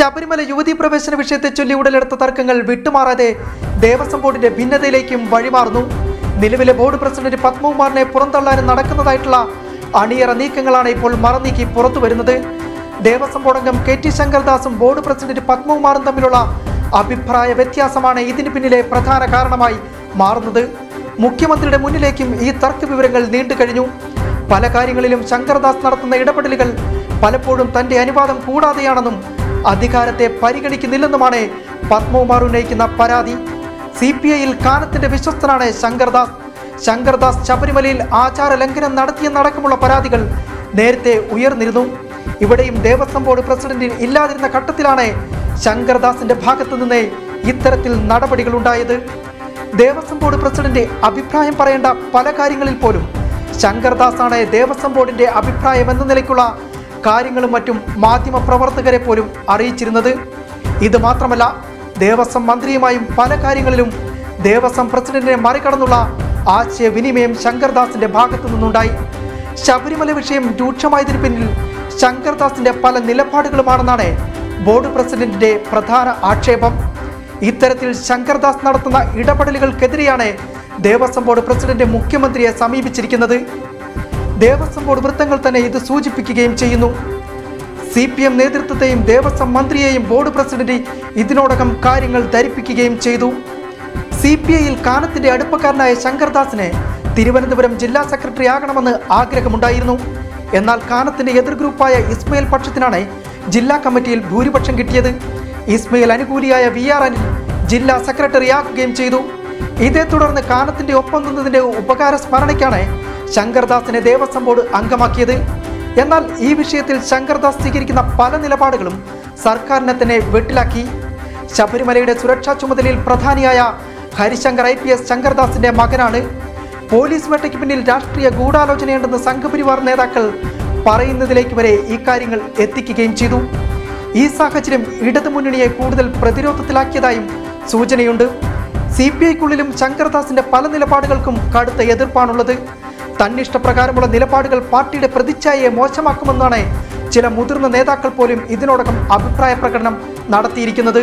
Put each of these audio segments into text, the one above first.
ശബരിമല യുവതീ പ്രവേശന വിഷയത്തെ ചൊല്ലി ഉടലെടുത്ത തർക്കങ്ങൾ വിട്ടുമാറാതെ ദേവസ്വം ബോർഡിന്റെ ഭിന്നതയിലേക്കും വഴിമാറുന്നു. നിലവിലെ ബോർഡ് പ്രസിഡന്റ് പത്മകുമാറിനെ പുറന്തള്ളാനും നടക്കുന്നതായിട്ടുള്ള അണിയറ നീക്കങ്ങളാണ് ഇപ്പോൾ മറനീക്കി പുറത്തു വരുന്നത്. ദേവസ്വം ബോർഡ് അംഗം കെ ടി ശങ്കർദാസും ബോർഡ് പ്രസിഡന്റ് പത്മകുമാറും തമ്മിലുള്ള അഭിപ്രായ വ്യത്യാസമാണ് ഇതിന് പിന്നിലെ പ്രധാന കാരണമായി മാറുന്നത്. മുഖ്യമന്ത്രിയുടെ മുന്നിലേക്കും ഈ തർക്ക വിവരങ്ങൾ നീണ്ടു കഴിഞ്ഞു. പല കാര്യങ്ങളിലും ശങ്കർദാസ് നടത്തുന്ന ഇടപെടലുകൾ പലപ്പോഴും തന്റെ അനുവാദം കൂടാതെയാണെന്നും അധികാരത്തെ പരിഗണിക്കുന്നില്ലെന്നുമാണ് പത്മകുമാർ ഉന്നയിക്കുന്ന പരാതി. സി പി ഐയിൽ കാനത്തിന്റെ വിശ്വസ്തനാണ് ശങ്കർദാസ്. ശങ്കർദാസ് ശബരിമലയിൽ ആചാര ലംഘനം നടത്തിയെന്നടക്കമുള്ള പരാതികൾ നേരത്തെ ഉയർന്നിരുന്നു. ഇവിടെയും ദേവസ്വം ബോർഡ് പ്രസിഡന്റിൽ ഇല്ലാതിരുന്ന ഘട്ടത്തിലാണ് ശങ്കർദാസിന്റെ ഭാഗത്തു നിന്ന് ഇത്തരത്തിൽ നടപടികളുണ്ടായത് ദേവസ്വം ബോർഡ് പ്രസിഡന്റ് അഭിപ്രായം പറയേണ്ട പല കാര്യങ്ങളിൽ പോലും ശങ്കർദാസാണ് ദേവസ്വം ബോർഡിന്റെ അഭിപ്രായം എന്ന നിലയ്ക്കുള്ള കാര്യങ്ങളും മറ്റും മാധ്യമ പ്രവർത്തകരെ പോലും അറിയിച്ചിരുന്നത്. ഇത് മാത്രമല്ല ദേവസ്വം മന്ത്രിയുമായും പല കാര്യങ്ങളിലും ദേവസ്വം പ്രസിഡന്റിനെ മറികടന്നുള്ള ആശയവിനിമയം ശങ്കർദാസിന്റെ ഭാഗത്തു നിന്നുണ്ടായി. ശബരിമല വിഷയം രൂക്ഷമായതിനു പിന്നിൽ ശങ്കർദാസിന്റെ പല നിലപാടുകളുമാണെന്നാണ് ബോർഡ് പ്രസിഡന്റിന്റെ പ്രധാന ആക്ഷേപം. ഇത്തരത്തിൽ ശങ്കർദാസ് നടത്തുന്ന ഇടപെടലുകൾക്കെതിരെയാണ് ദേവസ്വം ബോർഡ് പ്രസിഡന്റ് മുഖ്യമന്ത്രിയെ സമീപിച്ചിരിക്കുന്നത്. ദേവസ്വം ബോർഡ് വൃത്തങ്ങൾ തന്നെ ഇത് സൂചിപ്പിക്കുകയും ചെയ്യുന്നു. സി പി എം നേതൃത്വത്തെയും ദേവസ്വം മന്ത്രിയെയും ബോർഡ് പ്രസിഡന്റ് ഇതിനോടകം കാര്യങ്ങൾ ധരിപ്പിക്കുകയും ചെയ്തു. സി പി ഐയിൽ കാനത്തിന്റെ അടുപ്പക്കാരനായ ശങ്കർദാസിനെ തിരുവനന്തപുരം ജില്ലാ സെക്രട്ടറി ആകണമെന്ന് ആഗ്രഹമുണ്ടായിരുന്നു. എന്നാൽ കാനത്തിന്റെ എതിർ ഗ്രൂപ്പായ ഇസ്മയിൽ പക്ഷത്തിനാണ് ജില്ലാ കമ്മിറ്റിയിൽ ഭൂരിപക്ഷം കിട്ടിയത്. ഇസ്മയിൽ അനുകൂലിയായ വി ആർ അനിൽ ജില്ലാ സെക്രട്ടറിയാക്കുകയും ചെയ്തു. ഇതേ തുടർന്ന് കാനത്തിന്റെ ഒപ്പം നിന്നതിന്റെ ഉപകാര സ്മരണയ്ക്കാണ് ശങ്കർദാസിനെ ദേവസ്വം ബോർഡ് അംഗമാക്കിയത്. എന്നാൽ ഈ വിഷയത്തിൽ ശങ്കർദാസ് സ്വീകരിക്കുന്ന പല നിലപാടുകളും സർക്കാരിനെ തന്നെ വെട്ടിലാക്കി. ശബരിമലയുടെ സുരക്ഷാ ചുമതലയിൽ പ്രധാനിയായ ഹരിശങ്കർ ഐ പി എസ് ശങ്കർദാസിന്റെ മകനാണ്. പോലീസ് വേട്ടയ്ക്ക് പിന്നിൽ രാഷ്ട്രീയ ഗൂഢാലോചനയുണ്ടെന്ന് സംഘപരിവാർ നേതാക്കൾ പറയുന്നതിലേക്ക് വരെ ഇക്കാര്യങ്ങൾ കാര്യങ്ങൾ എത്തിക്കുകയും ചെയ്തു. ഈ സാഹചര്യം ഇടതുമുന്നണിയെ കൂടുതൽ പ്രതിരോധത്തിലാക്കിയതായും സൂചനയുണ്ട്. സി പി ഐക്കുള്ളിലും ശങ്കർദാസിന്റെ പല നിലപാടുകൾക്കും കടുത്ത എതിർപ്പാണുള്ളത്. തന്നിഷ്ടപ്രകാരമുള്ള നിലപാടുകൾ പാർട്ടിയുടെ പ്രതിച്ഛായയെ മോശമാക്കുമെന്നാണ് ചില മുതിർന്ന നേതാക്കൾ പോലും ഇതിനോടകം അഭിപ്രായ പ്രകടനം നടത്തിയിരിക്കുന്നത്.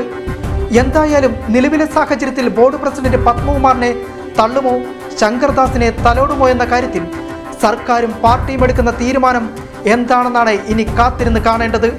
എന്തായാലും നിലവിലെ സാഹചര്യത്തിൽ ബോർഡ് പ്രസിഡന്റ് പത്മകുമാറിനെ തള്ളുമോ? ശങ്കർദാസിനെ തലോടുമോ എന്ന കാര്യത്തിൽ സർക്കാരും പാർട്ടിയും എടുക്കുന്ന തീരുമാനം എന്താണെന്നാണ് ഇനി കാത്തിരുന്ന് കാണേണ്ടത്.